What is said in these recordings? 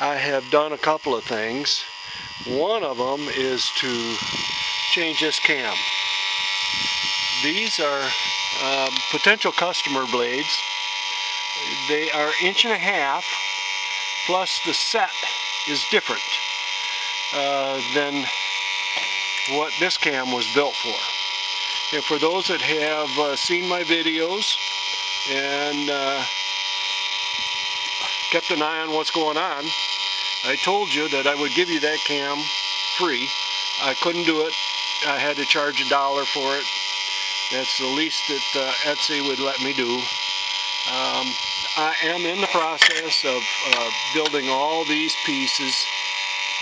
I have done a couple of things. One of them is to change this cam. These are um, potential customer blades. They are inch and a half, plus the set is different uh, than what this cam was built for. And for those that have uh, seen my videos and uh, kept an eye on what's going on, I told you that I would give you that cam free. I couldn't do it. I had to charge a dollar for it. That's the least that uh, Etsy would let me do. Um, I am in the process of uh, building all these pieces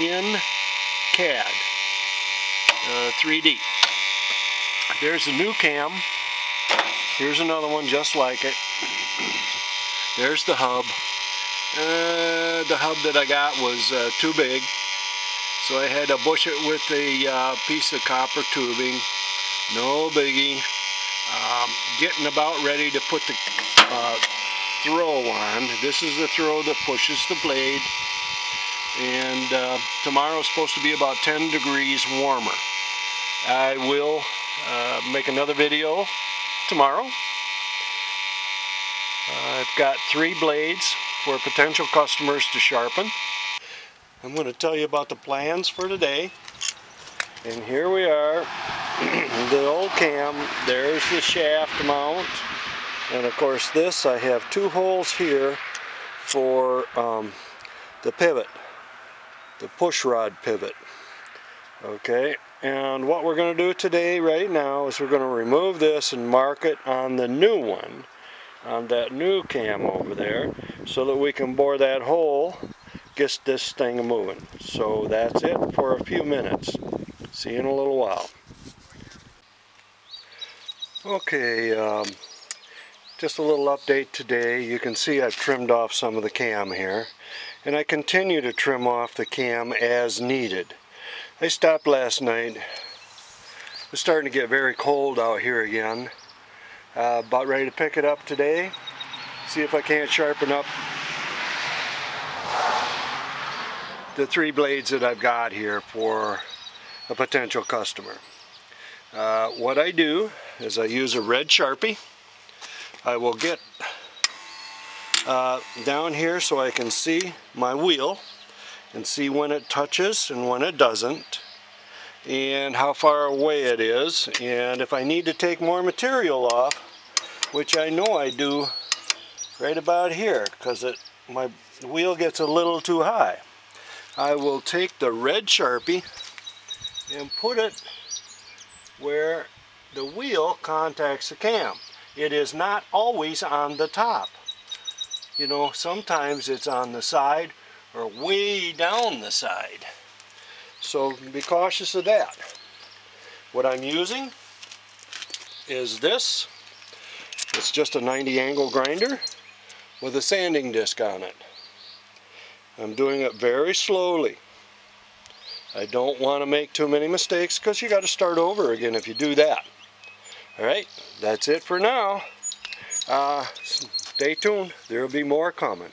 in CAD, uh, 3D. There's a new cam. Here's another one just like it. There's the hub. The hub that I got was uh, too big, so I had to bush it with a uh, piece of copper tubing. No biggie. Um, getting about ready to put the uh, throw on. This is the throw that pushes the blade. And uh, tomorrow is supposed to be about 10 degrees warmer. I will uh, make another video tomorrow. I've got three blades for potential customers to sharpen. I'm going to tell you about the plans for today. And here we are, the old cam, there's the shaft mount. And of course this, I have two holes here for um, the pivot, the push rod pivot. Okay, and what we're going to do today right now is we're going to remove this and mark it on the new one on that new cam over there so that we can bore that hole get this thing moving. So that's it for a few minutes. See you in a little while. Okay um, just a little update today. You can see I've trimmed off some of the cam here and I continue to trim off the cam as needed. I stopped last night. It's starting to get very cold out here again. Uh, about ready to pick it up today. See if I can't sharpen up the three blades that I've got here for a potential customer. Uh, what I do is I use a red Sharpie. I will get uh, down here so I can see my wheel and see when it touches and when it doesn't and how far away it is and if I need to take more material off which I know I do right about here because it my wheel gets a little too high. I will take the red Sharpie and put it where the wheel contacts the cam. It is not always on the top. You know sometimes it's on the side or way down the side. So be cautious of that. What I'm using is this. It's just a 90 angle grinder with a sanding disc on it. I'm doing it very slowly. I don't want to make too many mistakes because you got to start over again if you do that. Alright, that's it for now. Uh, stay tuned, there will be more coming.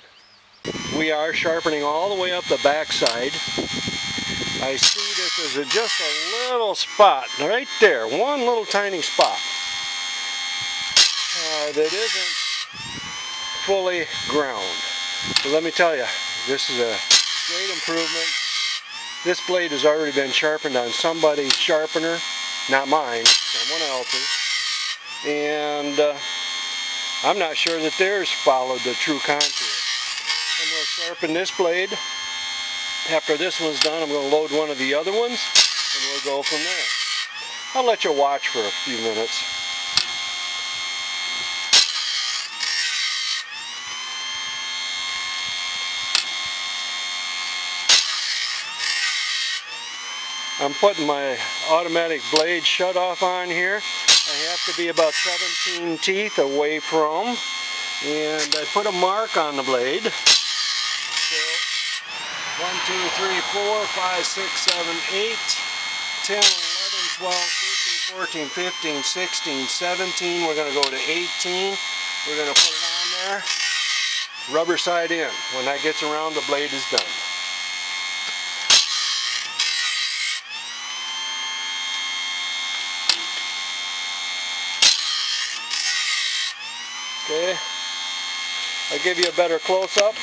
We are sharpening all the way up the backside I see this as just a little spot right there, one little tiny spot uh, that isn't fully ground. But let me tell you, this is a great improvement. This blade has already been sharpened on somebody's sharpener, not mine, someone else's. And uh, I'm not sure that theirs followed the true contour. I'm going to sharpen this blade after this one's done, I'm going to load one of the other ones, and we'll go from there. I'll let you watch for a few minutes. I'm putting my automatic blade shut off on here. I have to be about 17 teeth away from. And I put a mark on the blade. 1, 2, 3, 4, 5, 6, 7, 8, 10, 11, 12, 13, 14, 15, 16, 17. We're going to go to 18. We're going to put it on there. rubber side in. When that gets around, the blade is done. Okay, I'll give you a better close-up.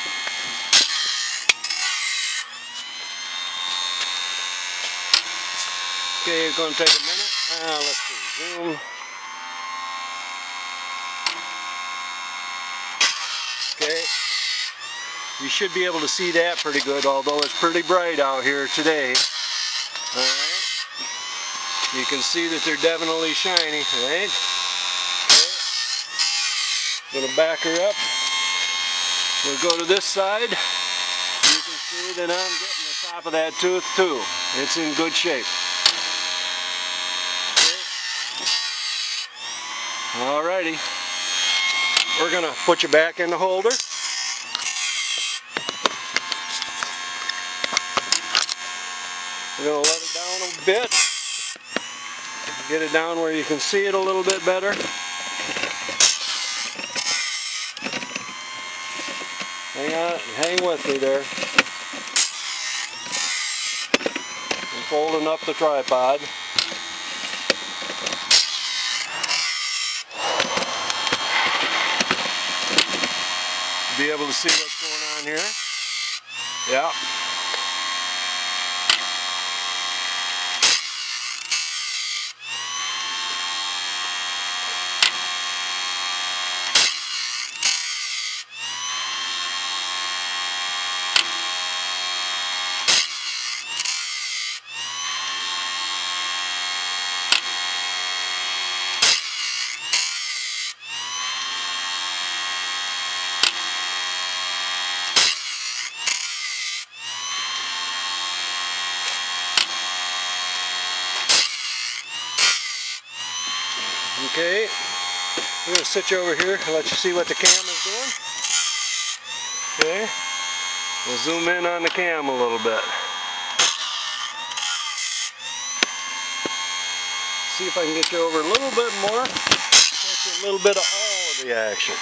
Okay, it's going to take a minute. Uh, let's see, zoom. Okay, you should be able to see that pretty good, although it's pretty bright out here today. Alright, you can see that they're definitely shiny, right? Gonna back her up. We'll go to this side. You can see that I'm getting the top of that tooth too. It's in good shape. Alrighty. We're gonna put you back in the holder. We're gonna let it down a bit. Get it down where you can see it a little bit better. Hang on, hang with me there. I'm folding up the tripod. Be able to see what's going on here. Yeah. Okay, we're going to sit you over here and let you see what the cam is doing. Okay, we'll zoom in on the cam a little bit. See if I can get you over a little bit more. A little bit of all of the action.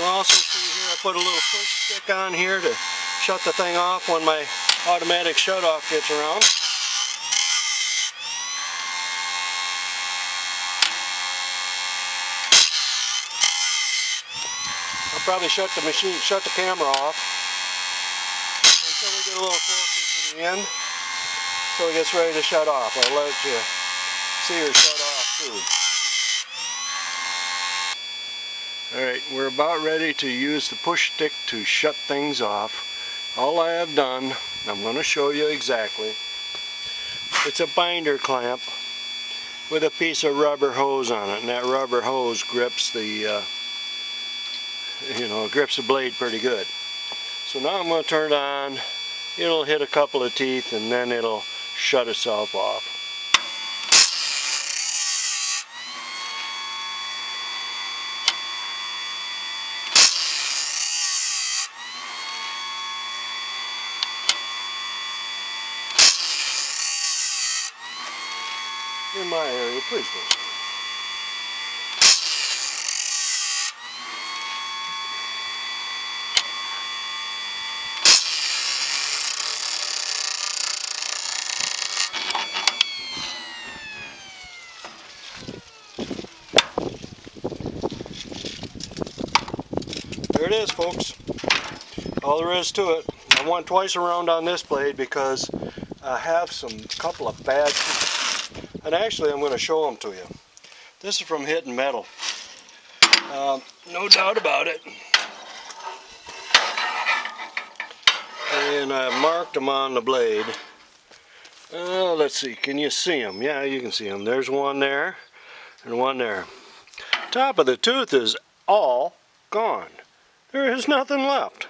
You'll also see here I put a little push stick on here to shut the thing off when my automatic shut off gets around. I'll probably shut the machine, shut the camera off until we get a little closer to the end so it gets ready to shut off. I'll let you see her shut off too. Alright, we're about ready to use the push stick to shut things off. All I have done, I'm going to show you exactly, it's a binder clamp with a piece of rubber hose on it and that rubber hose grips the uh, you know grips the blade pretty good. So now I'm going to turn it on. It'll hit a couple of teeth and then it'll shut itself off in my area, please don't. There it is folks. All there is to it. I went twice around on this blade because I have some couple of bad and actually, I'm going to show them to you. This is from Hitting Metal. Um, no doubt about it. And I marked them on the blade. Uh, let's see, can you see them? Yeah, you can see them. There's one there and one there. Top of the tooth is all gone. There is nothing left.